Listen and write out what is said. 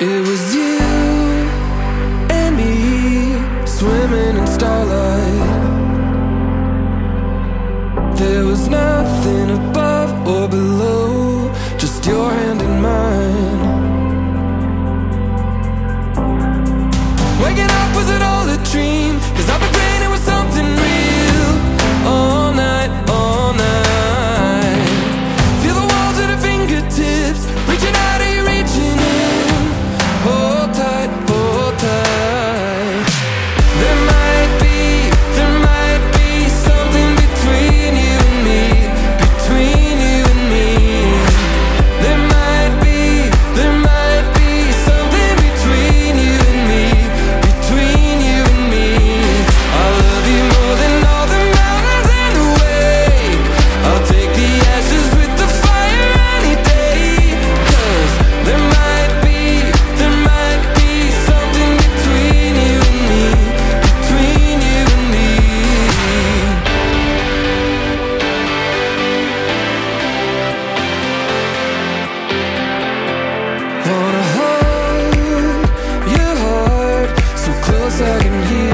It was you and me swimming in starlight. There was nothing above or below, just your hand in Second year.